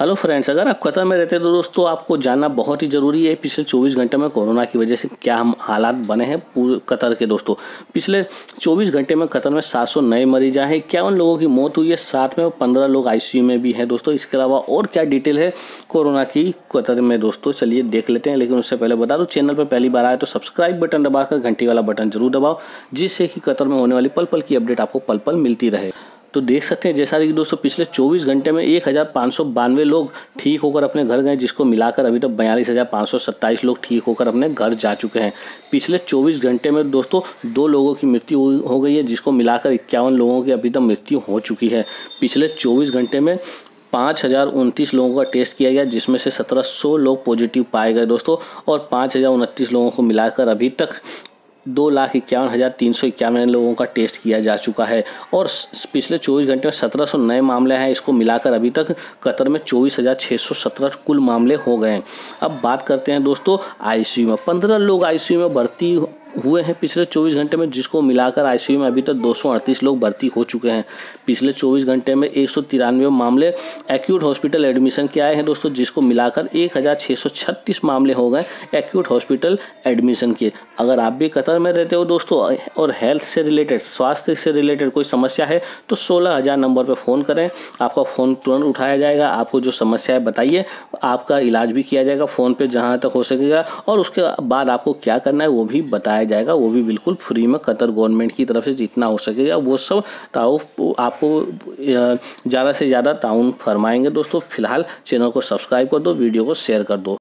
Hello friends अगर आप Qatar में रहते हैं तो दोस्तों, आपको जानना बहुत ही ज़रूरी है, पिछले 24 घंटे में कोरोना की वजह से क्या हम हालात बने हैं पूरे कतर के दोस्तों। पिछले 24 घंटे में कतर में 700 नए मरीज़ आए हैं, इक्यावन लोगों की मौत हुई है, साथ में पंद्रह लोग आईसीयू में भी हैं दोस्तों। इसके अलावा और क्या डिटेल है कोरोना की कतर में दोस्तों, चलिए देख लेते हैं, लेकिन उससे पहले बता दो चैनल पर पहली बार आए तो सब्सक्राइब बटन दबाकर घंटी वाला बटन ज़रूर दबाओ, जिससे कि कतर में होने वाली पल पल की अपडेट आपको पल पल मिलती रहे। तो देख सकते हैं, जैसा कि दोस्तों पिछले 24 घंटे में एक हज़ार पाँच सौ बानवे लोग ठीक होकर अपने घर गए, जिसको मिलाकर अभी तक बयालीस हज़ार पाँच सौ सत्ताईस लोग ठीक होकर अपने घर जा चुके हैं। पिछले 24 घंटे में दोस्तों दो लोगों की मृत्यु हो गई है, जिसको मिलाकर इक्यावन लोगों की अभी तक मृत्यु हो चुकी है। पिछले चौबीस घंटे में पाँच हज़ार उनतीस लोगों का टेस्ट किया गया, जिसमें से सत्रह सौ लोग पॉजिटिव पाए गए दोस्तों, और पाँच हज़ार उनतीस लोगों को मिलाकर अभी तक दो लाख इक्यावन हज़ार तीन सौ इक्यावन लोगों का टेस्ट किया जा चुका है और पिछले चौबीस घंटे में सत्रह सौ नए मामले हैं। इसको मिलाकर अभी तक कतर में चौबीस हज़ार छः सौ सत्रह कुल मामले हो गए हैं। अब बात करते हैं दोस्तों, आईसीयू में। पंद्रह लोग आईसीयू में भर्ती हुए हैं पिछले 24 घंटे में जिसको मिलाकर आईसीयू में अभी तक दो सौ अड़तीस लोग भर्ती हो चुके हैं। पिछले 24 घंटे में एक सौ तिरानवे मामले एक्यूट हॉस्पिटल एडमिशन के आए हैं दोस्तों, जिसको मिलाकर एक हज़ार छः सौ छत्तीस मामले हो गए एक्यूट हॉस्पिटल एडमिशन के। अगर आप भी कतर में रहते हो दोस्तों, और हेल्थ से रिलेटेड स्वास्थ्य से रिलेटेड कोई समस्या है तो सोलह हज़ार नंबर पर फ़ोन करें। आपका फ़ोन तुरंत उठाया जाएगा। आपको जो समस्या है बताइए। आपका इलाज भी किया जाएगा फ़ोन पर जहाँ तक हो सकेगा। और उसके बाद आपको क्या करना है वो भी बताया कराया जाएगा, वो भी बिल्कुल फ्री में कतर गवर्नमेंट की तरफ़ से जितना हो सकेगा, वो सब ताउफ आपको ज़्यादा से ज़्यादा ताउन फरमाएँगे। दोस्तों, फ़िलहाल चैनल को सब्सक्राइब कर दो वीडियो को शेयर कर दो।